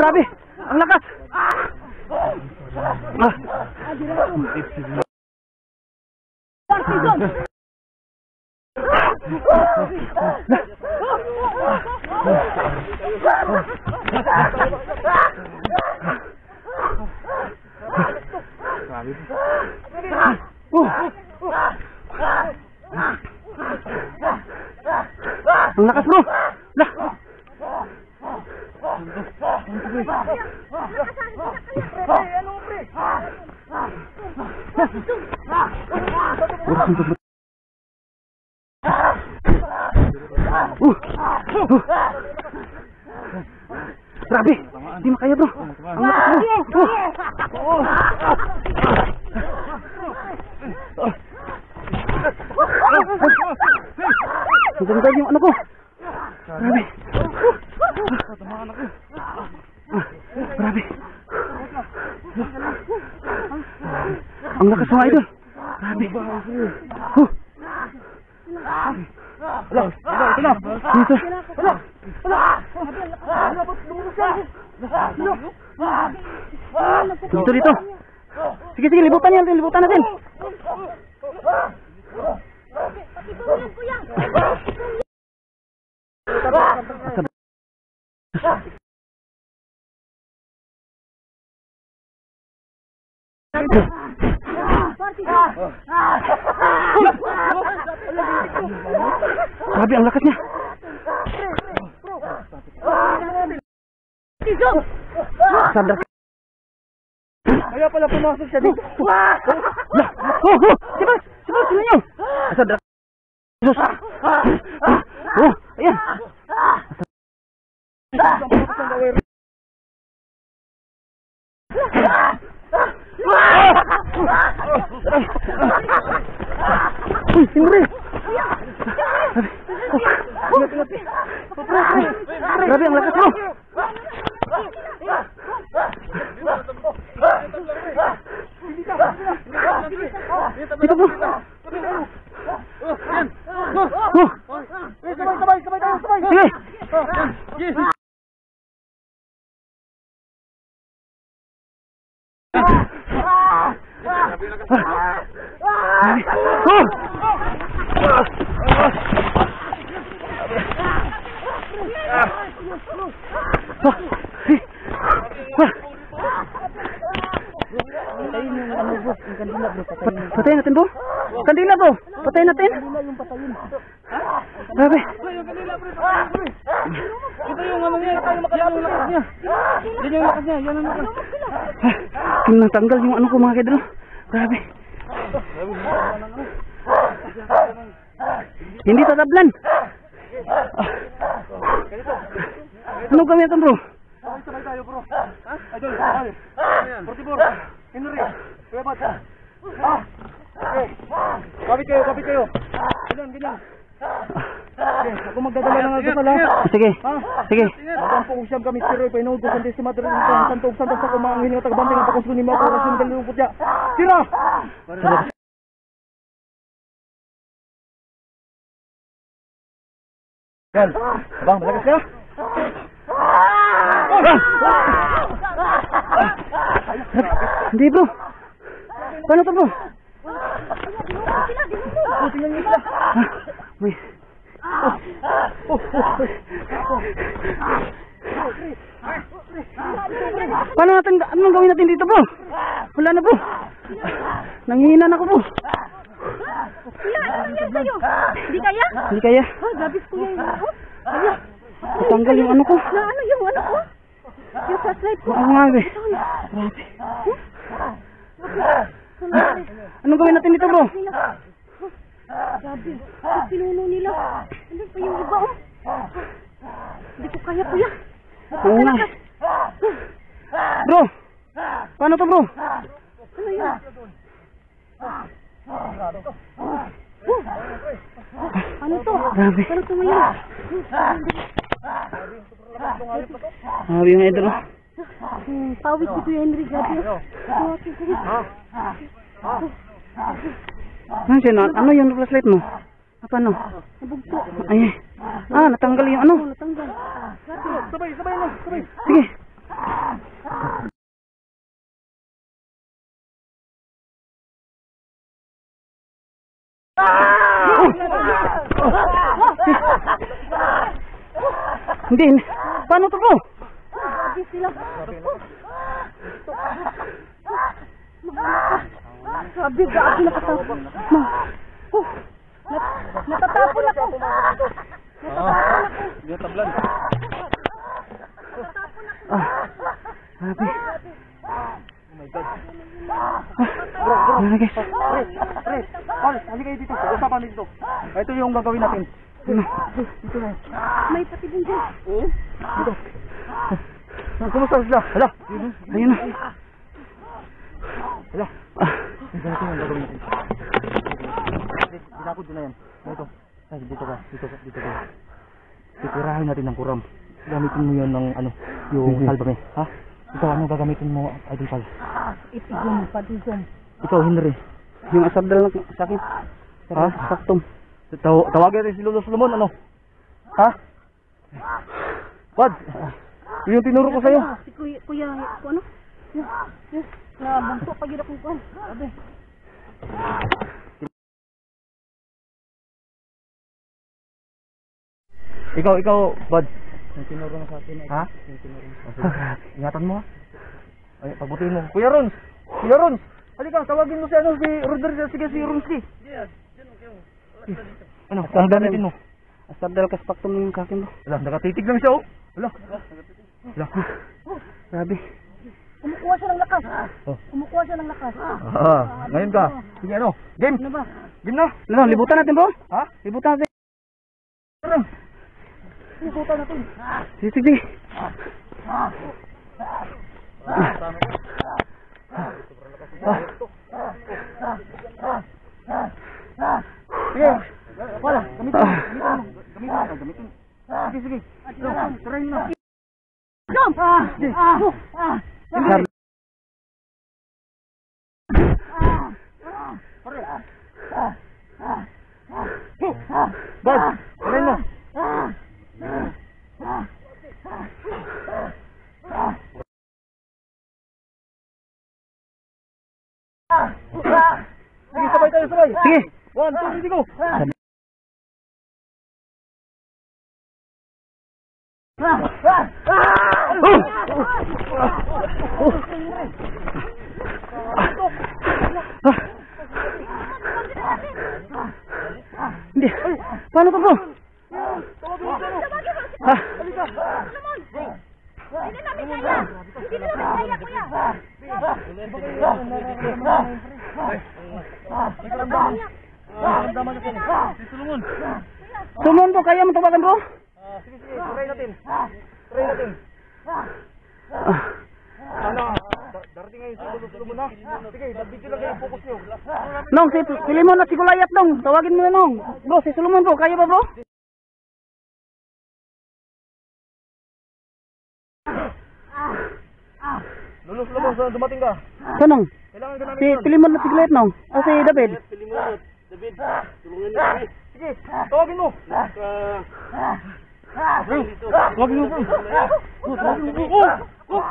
Grabe! Ang lakas! Ah. Oh. Ang lakas bro! Uh, uh. Grabe! Hindi makaya bro! Ang lakas bro! Uh. Ang ganda yung ano ko! Grabe! Ang lakas mga idol! Grabe! Huh. Dito! Dito, dito! Sige, sige, libutan yan, libutan natin! Grabe, ang lakas niya! Ka! Kaya pala pumasok siya dito. Lah! Oh, oh! Sipa! Sipa! Sino nyo? Sadar ka! Jesus! Oh! Ayan! Uy, singre! Grabe, ang lakas mo! Dito po! Pat- Patayin natin bro. Kandila bro. Patayin natin. Grabe. Ito yung ano niya, ito yung yung lakas niya. Yan yung lakas niya, yan ang lakas. Ah, natanggal yung ano ko mga kidro. Grabe. Hindi tatablan. Ano gawin natin bro? Sabay, sabay tayo bro. Ha? Idol, idol. 44. Henry. Kuya Bat. Ah. Okay. Kapit kayo, kapit kayo. Ganyan, ganyan. Okay, ako magdadala ng algasal ha. Sige. Ha? Sige. Ang po siyam kami pero painuod ko sa Desima Madrid ang santog santa sa kumangin nga tagbante nga pakos ni mga oras yung dalawang putya. Sira! Yan. Bang, malakas ka? Hindi bro. Paano to bro? Oh, tingnan niyo sila. Paano natin, anong gawin natin dito bro? Wala na bro. Nanghihina na ako bro. Kuya, ano nangyari sa'yo? Hindi kaya? Hindi kaya. Gabis yun. Oh, Ala, Natanggal yung ano ko. na ano yung ano ko? Yung flashlight ko. Oo nga eh. Grabe. Anong gawin natin dito bro? Grabe. Ang pinuno nila. Ano pa yung iba oh? Hindi ko kaya kuya. Oo nga. Bro. Paano to bro? Ano yun? Ano to? Grabe. Ano to ngayon? Grabe yung idol. oh. Pawit dito yung Henry Gabi. Ah, ah. ah. Ano siya na? Ano yung flashlight mo? Apa no? Nabugto. Ay. Ah, natanggal yung ano? Natanggal. Sabay, sabay na, sabay. Sige. Oh. Paano to po? Grabe sila. Grabe, grabe nakatapo. Ma. Oh, nat natatapon ako. Yung tablan. Ah. Grabe. Oh my God. Bro, bro. guys. Pre, pre, Paul, halika kayo dito. Usapan dito. Ito yung gagawin natin. Dito na. May patibong dyan. Oo? Dito. Kumusta sila? Hala. Ayun na. Hala. Ah. Ito yung gagawin natin. Dinakod ko na yan. Dito. Ay, dito ka. Dito ka. Dito ka. Titirahin natin ng kuram. Gamitin mo yun ng ano, yung salbame. Ha? Ikaw, ano gagamitin mo, Idol Pal? Itigom, patigom. Ikaw, Henry. Yung asabdal na sa akin. Ha? Saktong. Taw tawagin rin si Lolo Solomon, ano? Ha? What? Yun yung tinuro ko sa'yo. Si kuya, kuya, ku- ano? Yes, yes. Na bunso pa yun akong kuhan. Sabi. Ikaw, ikaw, Bud. Yung tinuro mo sa akin. Ha? Yung tinuro mo sa akin. Ingatan mo, ha? Ay, pagbutihin mo. Kuya Rons! Kuya Rons! Halika, tawagin mo si ano, si Rodrigo, sige, si Ronski. Ano, ang gamitin mo? Asabdal kas paktom yung kakin bro. Wala, nakatitig lang siya, oh. Wala. Wala. Grabe. Kumukuha siya ng lakas. Oh. Kumukuha siya ng lakas. Ah, ngayon ka. Sige, ano? Game! Ano ba? Game na! Ano, libutan natin bro? Ha? Libutan natin. Isusutan natin. Sige, sige. Sige! Wala, gamitin. Ah. Gamitin. Gamitin. Gamitin. Sige, sige. Try mo na. Jump! Ah! Ah! Ah! Sab- Bud, try mo. Sige, sabay tayo, sabay. Sige. One, two, three, go. Hindi. Paano to bro? Ha? Hindi namin kaya! Hindi namin kaya, kuya! Sumon bro, kaya mo tawagan bro? Ah, sige, sige, try natin. Try natin. Ah. Ano, da- darating ngayon si Lolo Solomon ha? Sige, nabigyan lang kayo focus nyo. Nong, si Pilimon at si Kulayat dong. Tawagin mo na nong. Bro, si Solomon bro, kaya ba bro? Lolo Solomon, saan dumating ka? Tanong, Kailangan ka namin si yun. Pilimon at si Kulayat nong. Ah, si David. David, tulungan niyo kami. Sige, tawagin mo. Bro, tawagin mo bro. Oh, tawagin mo bro. Oh, oh.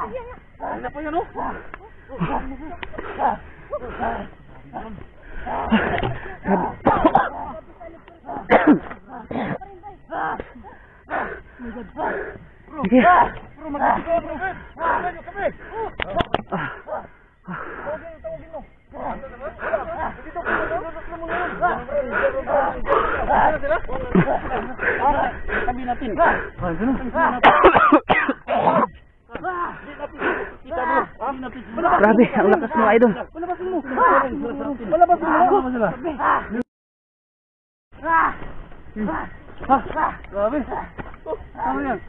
Ano pa yan oh? Sige. Bro, mag-isip ka bro. Kami. Ah. Tawagin, tawagin mo. Dito, Lolo Solomon Ah, Tabi natin. Ah, mo. Ah, Grabe, ang lakas mo idol. Palabasin mo. Palabasin mo. Grabe. Oh, Ano yan?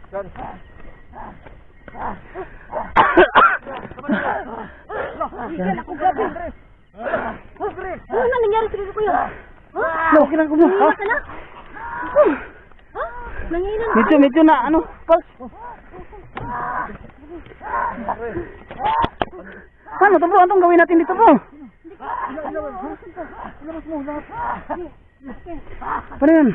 Ano na nangyari sa kuya? No, kailangan ko mo. Ha? ka na? Ha? Nangihinga na? Medyo, medyo na, ano, pulse. Paano to bro? Anong gawin natin dito bro? Paano yan?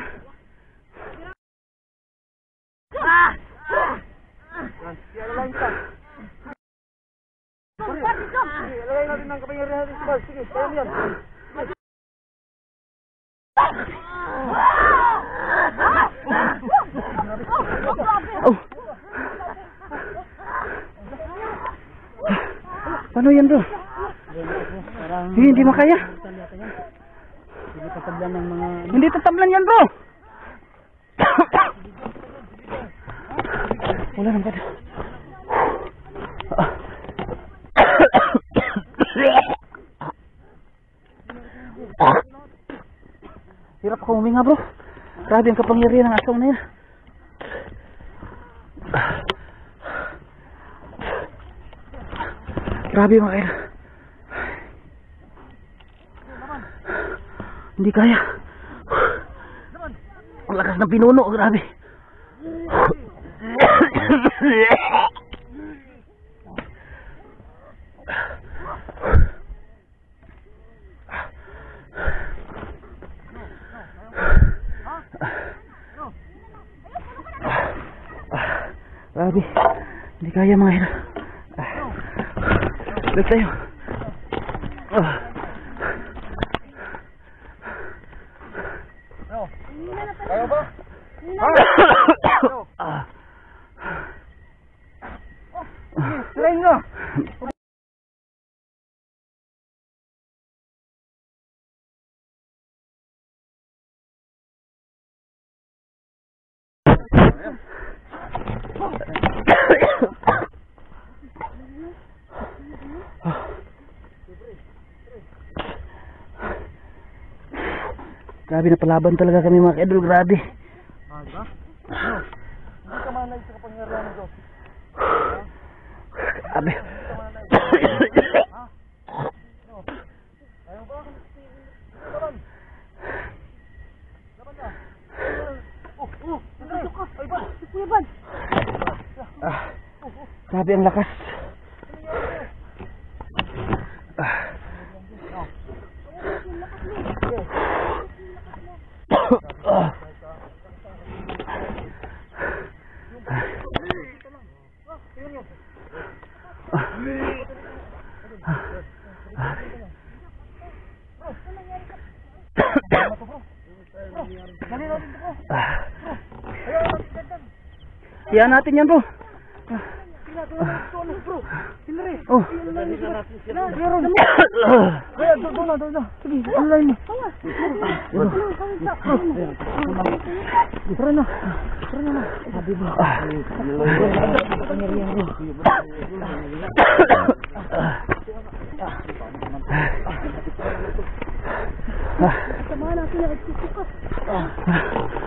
Ilagay natin ng kapangyarihan natin si Bal. Sige, kaya mo yan. Ano yan bro? Parang Hindi, hindi makaya. hindi mga Hindi tatablan yan bro. Wala nang pwede. Hirap ako huminga bro. Grabe ang kapangyarihan ng asong na yan. Grabe mga kaila. Hindi kaya. Ang lakas ng pinuno, grabe. Grabe. Hindi kaya mga Balik tayo. Ah. Kaya ba? Ah. Tirain nyo! Grabe na palaban talaga kami mga idol, grabe. Ah, ba? Ano? Hindi ka manay sa kapangyarihan ng Diyos. Grabe. Ayaw ba? Laban! Laban ka! Oh, oh! Sandali! Ay ba? Si Kuya Bad. Ah, grabe ang lakas. Ah. Ah. Dali natin ito po! Ah. Ayaw natin dandan! Iyan natin yan bro. Ano bro? Oh. Ah. Kaya doon na doon na! Sige, online mo! Tara na! Tara na! Sabi! Ah. Ah. Samahan natin na nagsusukat. Bro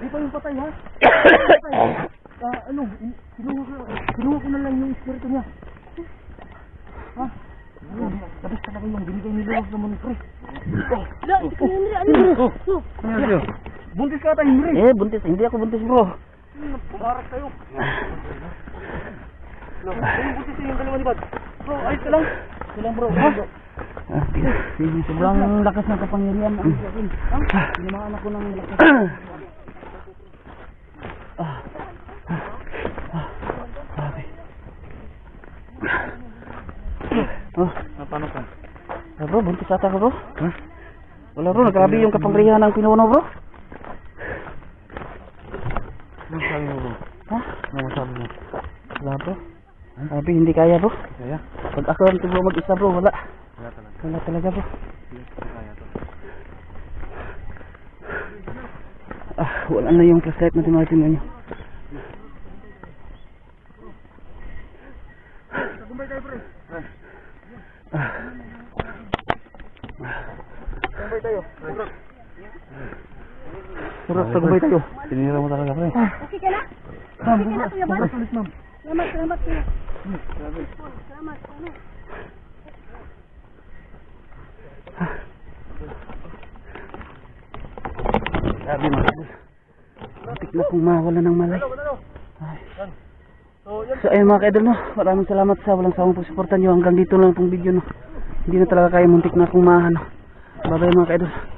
Di pa yung patay ha? Ah, ano? in- Kinuha ko, kinuha ko na lang yung espiritu niya. Ha? Ano? Labas talaga yung binigay ni Lord naman, pre. Oh, Wala, si Kuya Henry. Ano? Oh. buntis ka ata, Henry. Eh, buntis. Hindi ako buntis bro. Barak kayo. No, yung buntis yung dalawa ni Bad. Bro, ayos ka lang. Ito lang bro. Ha? Ah, sige. Sobrang lakas ng kapangyarihan ang akin. Ha? Tinamaan ako ng lakas. Ah. Ah. Oh, Ah, paano ka? ah, bro, buntis ata ko bro. Wala bro, grabe yung kapangyarihan ng pinuno bro. Ano sabi mo bro? Ha? Ano sabi mo? Wala bro. Grabe, hindi kaya bro. Kaya? Pag ako ang tubo mag-isa bro, wala. Kaya talaga. Wala talaga bro. Kaya to. Ah, wala na yung flashlight natin mga tingnan nyo. Tagumpay tayo. Ah. Bro. Sarap, tagumpay tayo. Tinira mo talaga pre. Okay ka na? Ma'am, Okay na, Kuya Bad. congrats ulit ma'am. Salamat, salamat Kuya. Grabe. Salamat, salamat. Grabe mga idol. Muntik na pong mawala ng malay. Ay. So, ayun mga kaidol no, maraming salamat sa walang sawang pagsuporta nyo hanggang dito lang pong video no. Hindi na talaga kaya muntik na akong maano. Bye bye mga kaidol.